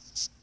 you